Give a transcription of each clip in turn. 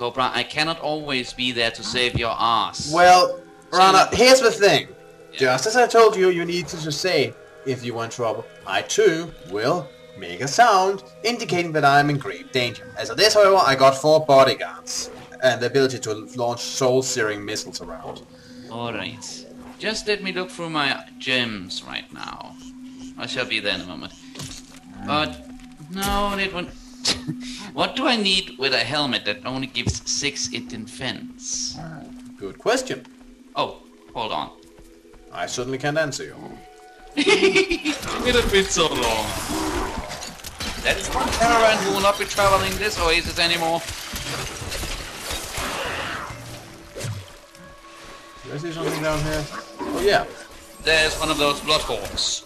Cobra. I cannot always be there to save your ass. Well, Rana, here's the thing. Yeah. Just as I told you, you need to just say, if you want trouble, I too will make a sound indicating that I'm in grave danger. As of this, however, I got four bodyguards and the ability to launch soul-searing missiles around. Alright. Just let me look through my gems right now. I shall be there in a moment. But, no, that one... what do I need with a helmet that only gives 6 in defense? Good question. Oh, hold on. I certainly can't answer you. it has been so long. That is one caravan who will not be traveling this oasis anymore. Did I see something down here? Oh yeah. There's one of those bloodhawks.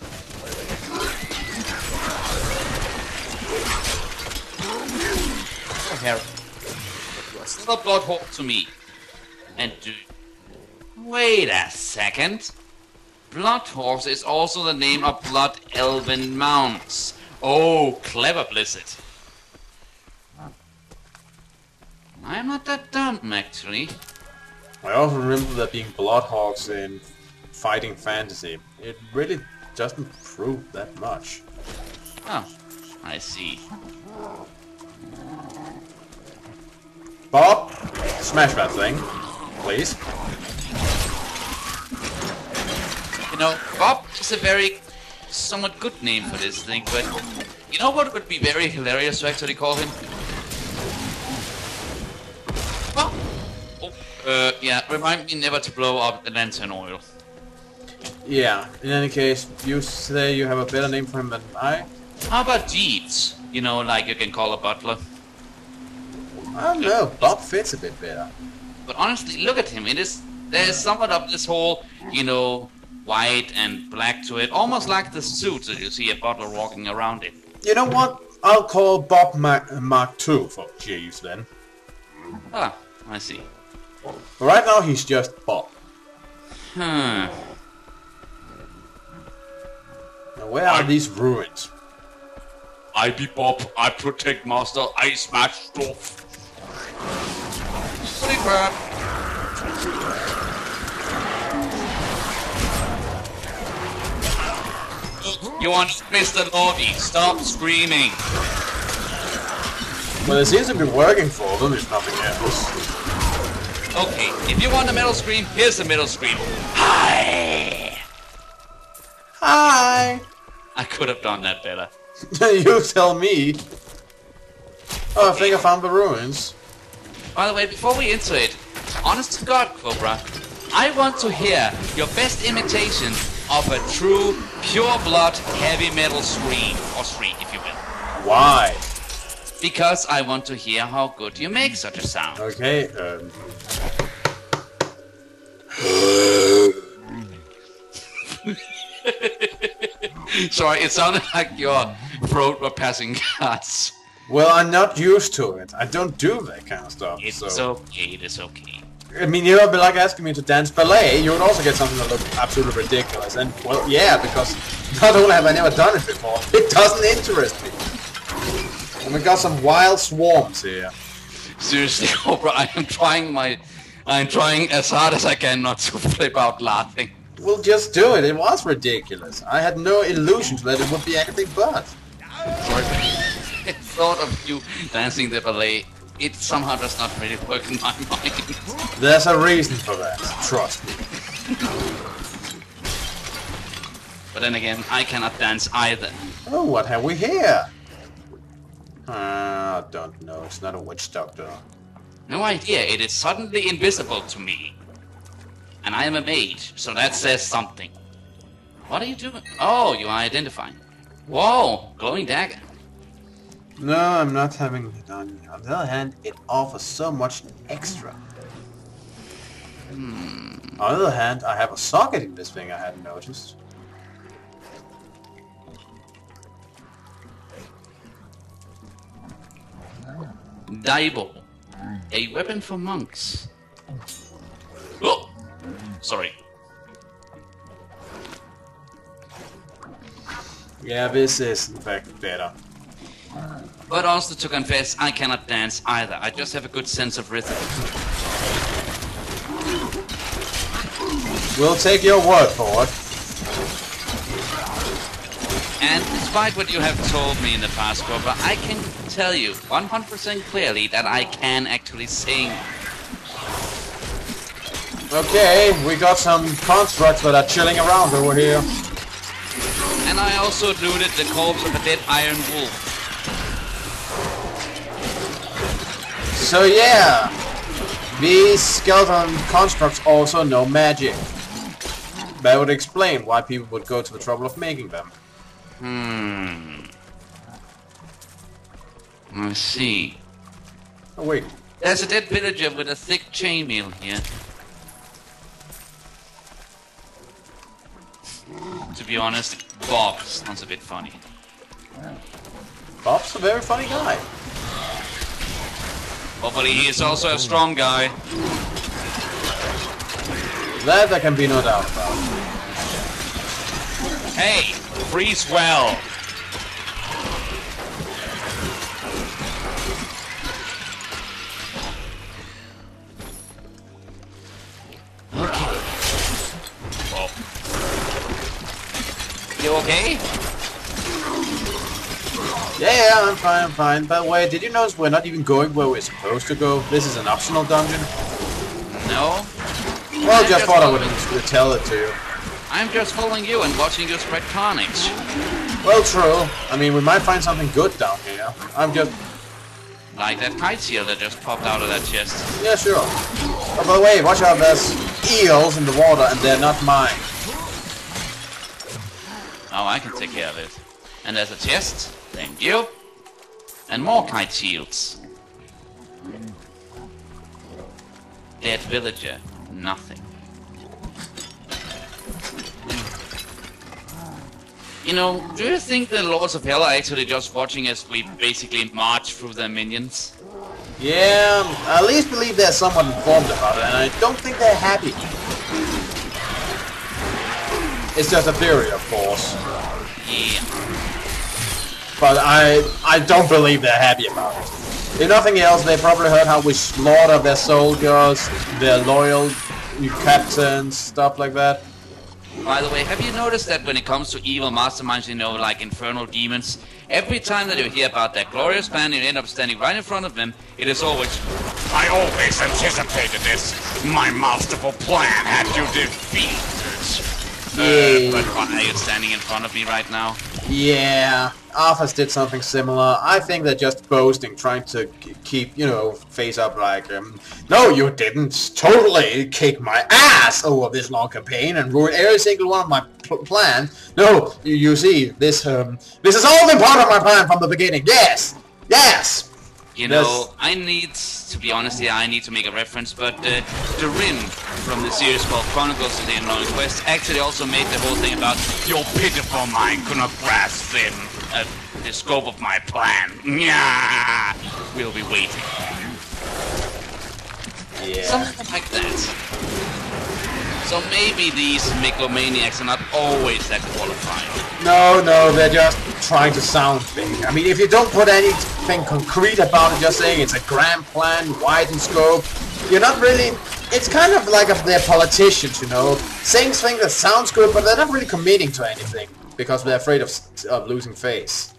Still a bloodhawk to me. And do... Wait a second. Blood Horse is also the name of Blood Elven mounts. Oh, clever Blizzard. I'm not that dumb, actually. I also remember there being Bloodhawks in Fighting Fantasy. It really doesn't prove that much. Oh, I see. Bob, smash that thing, please. You know, Bob is a very somewhat good name for this thing, but you know what would be very hilarious to actually call him? Bob! Oh, uh, yeah, remind me never to blow up the lantern oil. Yeah, in any case, you say you have a better name for him than I? How about Jeeves? You know, like you can call a butler. I don't know, Bob fits a bit better. But honestly, look at him. It is there's somewhat of this whole, you know, white and black to it, almost like the suits that you see a butler walking around in. You know what? I'll call Bob Mac Mark II for Jeeves then. Ah, I see. Right now he's just Bob. Hmm. Now where are these ruins? I be Bob. I protect Master. I smash stuff. Pretty crap. You want Mr. Lordy? Stop screaming. Well, it seems to be working for them, if nothing else. Okay, if you want a middle scream, here's the middle scream. Hi. Hi! I could have done that better. you tell me. Oh, I think I found the ruins. By the way, before we enter it, honest to God, Cobra, I want to hear your best imitation of a true, pure blood heavy metal scream, or shriek if you will. Why? Because I want to hear how good you make such a sound. Okay, um... Sorry, it sounded like your throat were passing guts. Well, I'm not used to it. I don't do that kind of stuff, It's so... okay, it is okay. I mean, you would be like asking me to dance ballet, you would also get something that looked absolutely ridiculous. And, well, yeah, because not only have I never done it before, it doesn't interest me. And we got some wild swarms here. Seriously, Cobra, I am trying my... I'm trying as hard as I can not to flip out laughing. Well, just do it. It was ridiculous. I had no illusions that it would be anything but. Sorry, thought of you dancing the ballet, it somehow does not really work in my mind. There's a reason for that. Trust me. But then again, I cannot dance either. Oh, what have we here? Uh, I don't know. It's not a witch doctor. No idea, it is suddenly invisible to me. And I am a mage, so that says something. What are you doing? Oh, you are identifying. Whoa, glowing dagger. No, I'm not having it on. On the other hand, it offers so much extra. Hmm. On the other hand, I have a socket in this thing I hadn't noticed. Daibo. A weapon for monks. Oh! Sorry. Yeah, this is in fact better. But also to confess, I cannot dance either. I just have a good sense of rhythm. We'll take your word for it. And despite what you have told me in the past, Cobra, I can tell you 100% clearly that I can actually sing. Okay, we got some constructs that are chilling around over here. And I also looted the corpse of a dead iron wolf. So yeah, these skeleton constructs also know magic. That would explain why people would go to the trouble of making them. Hmm. I see. Oh wait, There's a dead villager with a thick chainmail here. To be honest, Bob sounds a bit funny. Bob's a very funny guy. Hopefully he is also a strong guy. That there can be no doubt about. Hey, freeze well. Fine, fine. By the way, did you notice we're not even going where we're supposed to go? This is an optional dungeon. No? Well, I'm just thought I would tell it to you. I'm just following you and watching you spread carnage. Well, true. I mean, we might find something good down here. I'm just... Like that kite shield that just popped out of that chest. Yeah, sure. Oh, by the way, watch out, there's eels in the water, and they're not mine. Oh, I can take care of it. And there's a chest. Thank you. And more kite shields. Dead villager. Nothing. You know, do you think the Lords of Hell are actually just watching as we basically march through their minions? Yeah, I at least believe they're somewhat informed about it, and I don't think they're happy. It's just a theory, of course. Yeah. But I I don't believe they're happy about it. If nothing else, they probably heard how we slaughter their soldiers, their loyal captains, stuff like that. By the way, have you noticed that when it comes to evil masterminds, you know, like infernal demons, every time that you hear about their glorious plan, you end up standing right in front of them, it is always, I always anticipated this. My masterful plan had you defeated. Yeah. but why are you standing in front of me right now? Yeah, Arthas did something similar. I think they're just boasting, trying to keep, you know, face up like, um, no, you didn't totally kick my ass over this long campaign and ruin every single one of my pl- plans. No, you, you see, this, um, this has all been part of my plan from the beginning. Yes, yes. You Yes. know, I need, to be honest here, I need to make a reference, but uh, Durin from the series called Chronicles of the Unknown Quest actually also made the whole thing about Your pitiful mind could not grasp then. uh, the scope of my plan. Yeah, we'll be waiting. Yeah. Something like that. So maybe these megalomaniacs are not always that qualified. No, no, they're just trying to sound big. I mean, if you don't put anything concrete about it, just saying it's a grand plan, wide in scope, you're not really... It's kind of like if they're politicians, you know, saying things that sounds good, but they're not really committing to anything because they're afraid of, of losing face.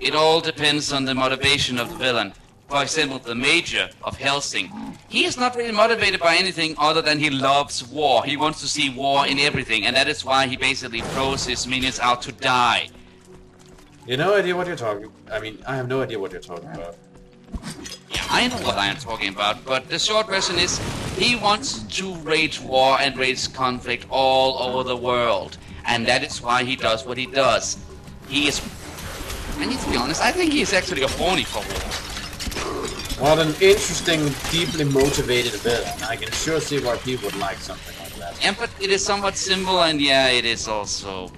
It all depends on the motivation of the villain. For example, the Major of Hellsing. He is not really motivated by anything other than he loves war. He wants to see war in everything, and that is why he basically throws his minions out to die. You no idea what you're talking... I mean, I have no idea what you're talking about. Yeah, I know what I am talking about, but the short version is he wants to wage war and wage conflict all over the world. And that is why he does what he does. He is. I need to be honest, I think he is actually a horny for war. What an interesting, deeply motivated villain. I can sure see why people would like something like that. Yeah, but it is somewhat simple, and yeah, it is also.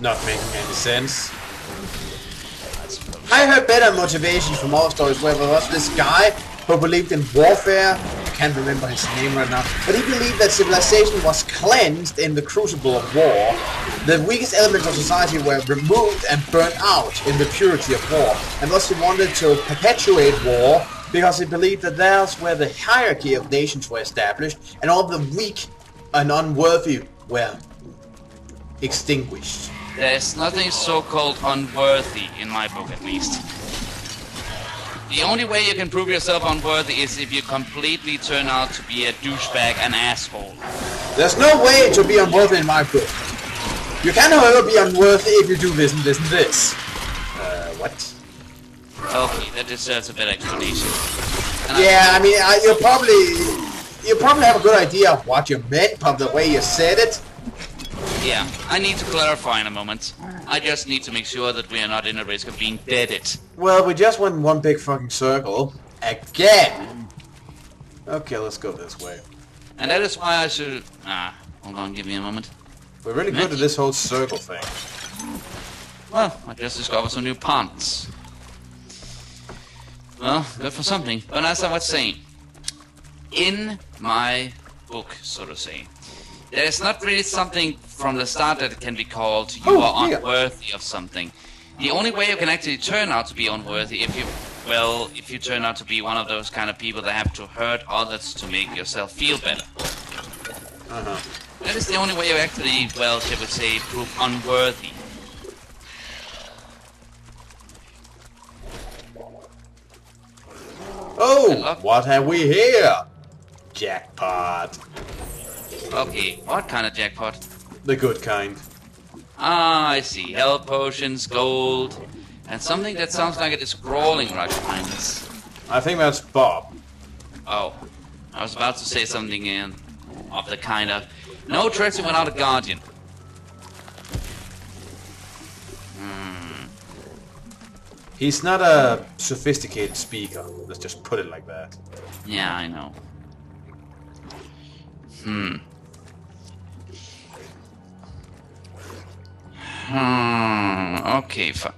Not making any sense. I. I heard better motivation from all stories where there was this guy who believed in warfare, I can't remember his name right now, but he believed that civilization was cleansed in the crucible of war. The weakest elements of society were removed and burnt out in the purity of war, and thus he wanted to perpetuate war because he believed that that's where the hierarchy of nations were established, and all the weak and unworthy were extinguished. There's nothing so-called unworthy in my book, at least. The only way you can prove yourself unworthy is if you completely turn out to be a douchebag and asshole. There's no way to be unworthy in my book. You can, however, be unworthy if you do this and this and this. Uh, what? Okay, that deserves a better explanation. And Yeah, I mean, I, you probably you probably have a good idea of what you meant from the way you said it. yeah, I need to clarify in a moment. I just need to make sure that we are not in a risk of being deaded. Well, we just went in one big fucking circle again. Okay, let's go this way. And that is why I should... Ah, hold on, give me a moment. We're really good at this whole circle thing. Well, I just discovered some new ponds. Well, good for something. But as I was saying, in my book, so to say, there is not really something from the start that can be called you Oh, are yeah. unworthy of something. The only way you can actually turn out to be unworthy if you, well, if you turn out to be one of those kind of people that have to hurt others to make yourself feel better. Uh-huh. That is the only way you actually, well, shall we say, prove unworthy. Oh, what have we here? Jackpot. Okay, what kind of jackpot? The good kind. Ah, I see. Health potions, gold, and something that sounds like it is crawling rush mines. I think that's Bob. Oh, I was about to say something in of the kind of no treasure without a guardian. He's not a sophisticated speaker. Let's just put it like that. Yeah, I know. Hmm. Hmm. Okay. Fi-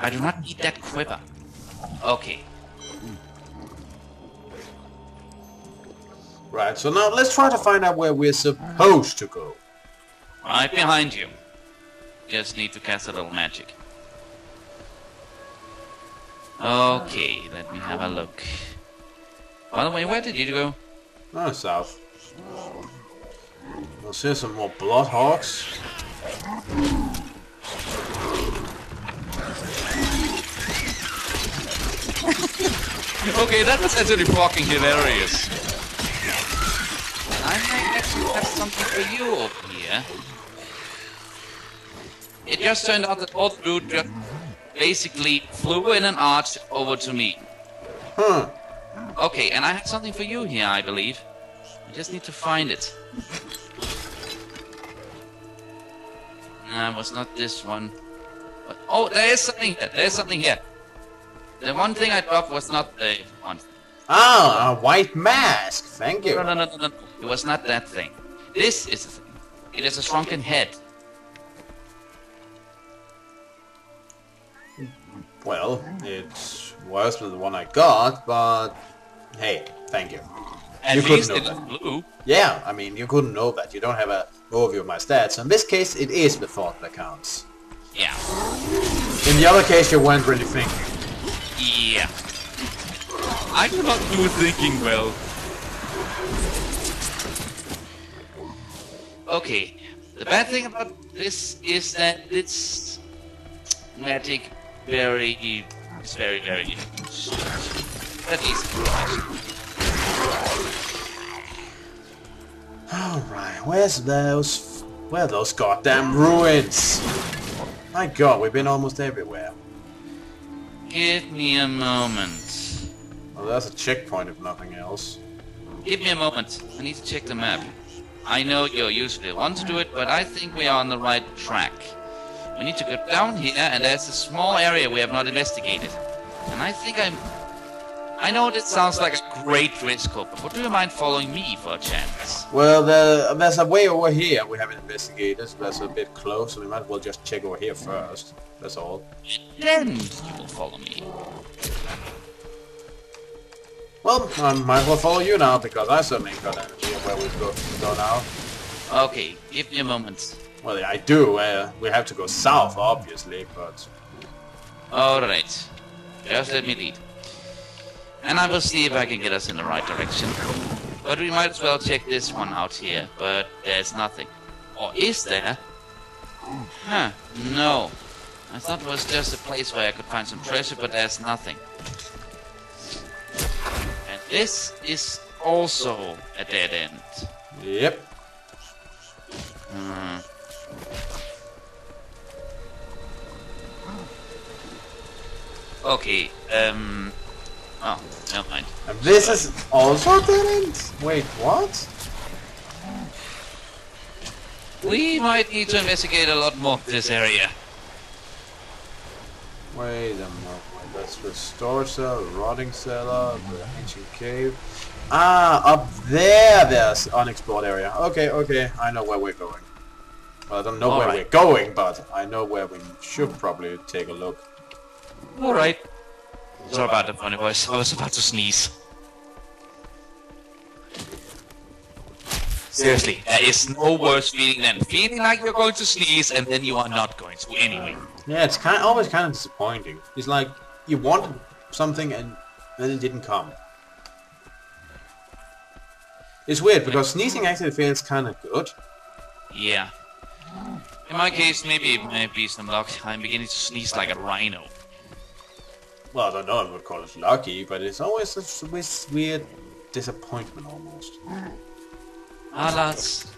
I do not need that quiver. Okay. Right, so now let's try to find out where we're supposed to go. Right behind you. Just need to cast a little magic. Okay, let me have a look. By the way, where did you go? Oh, south. We'll see some more bloodhawks. Okay, that was actually fucking hilarious. I might actually have something for you over here. It just turned out that old dude just basically flew in an arch over to me. Huh. Okay, and I have something for you here, I believe. I just need to find it. Nah, it was not this one. But, oh, there is something here. There is something here. The one thing I dropped was not the one. Ah, a white mask. Thank you. No, no, no, no, no. It was not that thing. This is the thing. It is a shrunken head. Well, it's worse than the one I got, but hey, thank you. At You couldn't know it is blue. Yeah, I mean, you couldn't know that. You don't have a overview of my stats. In this case, it is the thought that counts. Yeah. In the other case, you weren't really thinking. Yeah. I do not do thinking well. Okay. The bad thing about this is that it's magic very it's very very at least Alright, where's those... Where are those goddamn ruins? My god, we've been almost everywhere. give me a moment. Well, that's a checkpoint if nothing else. Give me a moment. I need to check the map. I know you're usually want to do it, but I think we are on the right track. We need to go down here, and there's a small area we have not investigated. And I think I'm... I know this sounds like a great risk, but would you mind following me for a chance? Well, the, there's a way over here we haven't investigated. That's a bit close, so we might as well just check over here first. That's all. Then you will follow me. Well, I might as well follow you now, because I certainly got energy of where we go, go now. Okay, give me a moment. Well, I do. Uh, we have to go south, obviously, but... Alright. Just let me lead. And I will see if I can get us in the right direction. But we might as well check this one out here. But there's nothing. Or is there? Huh, no. I thought it was just a place where I could find some treasure, but there's nothing. And this is also a dead end. Yep. Hmm. Okay, um... Oh, never mind. This is also end? Wait, what? We might need to investigate a lot more of this area. Wait a moment. That's the storage cell, the rotting cellar, the ancient cave. Ah, up there there's unexplored area. Okay, okay, I know where we're going. Well, I don't know where Alright. we're going, but I know where we should probably take a look. Alright. Sorry about the funny voice. I was about to sneeze. Seriously, there is no worse feeling than feeling like you're going to sneeze and then you are not going to anyway. Yeah, it's kind always kind of disappointing. It's like you wanted something and then it didn't come. It's weird because sneezing actually feels kind of good. Yeah. In my case, maybe it may be some luck. I'm beginning to sneeze like a rhino. Well, I don't know I would call it lucky, but it's always a this weird disappointment almost. Ah.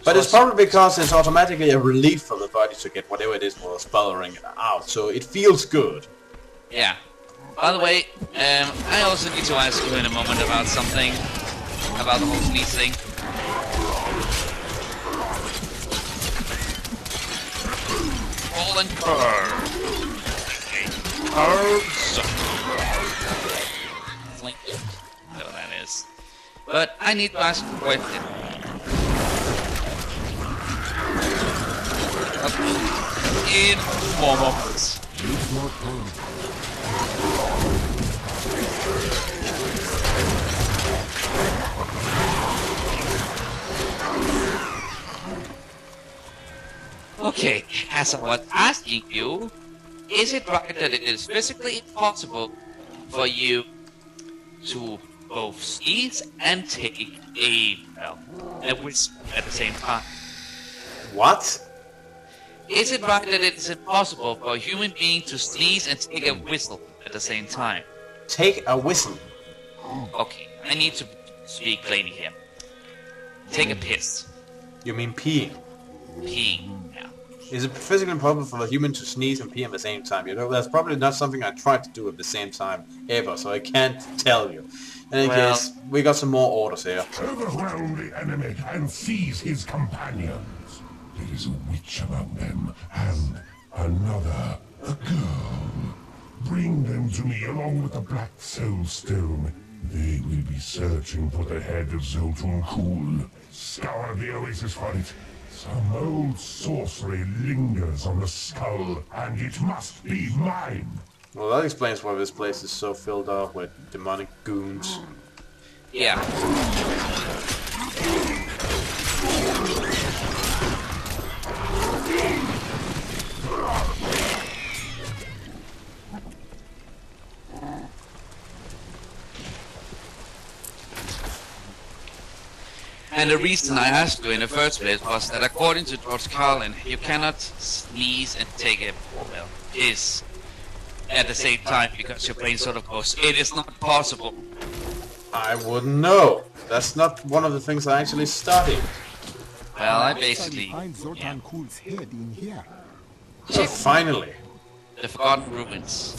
But it's probably because it's automatically a relief for the body to get whatever it is was bothering it out, so it feels good. Yeah. By the way, um, I also need to ask you in a moment about something. About the whole sneeze thing. Fallen curve. Curves. Flink. Whatever that is. But I need to ask a question. In more Okay, as I was asking you, is it right that it is physically impossible for you to both sneeze and take a, well, a whistle at the same time? What? Is it right that it is impossible for a human being to sneeze and take a whistle at the same time? Take a whistle. Okay, I need to speak plainly here. Take a piss. You mean pee? Pee. Yeah. Is it physically impossible for a human to sneeze and pee at the same time? You know, that's probably not something I tried to do at the same time ever, so I can't tell you. In any Well- case, we got some more orders here. Overwhelm the enemy and seize his companions. There is a witch among them, and another, a girl. Bring them to me along with the Black Soul Stone. They will be searching for the head of Zoltun Kulle. Scour the oasis for it. Some old sorcery lingers on the skull, and it must be mine. Well, that explains why this place is so filled up with demonic goons. Yeah. And the reason I asked you in the first place was that according to George Carlin, you cannot sneeze and take a, well, piss at the same time because your brain sort of goes, it is not possible. I wouldn't know. That's not one of the things I actually studied. Well, I Shall we basically, find Zoltun yeah, Kulle's head in here? So finally. the Forgotten Ruins.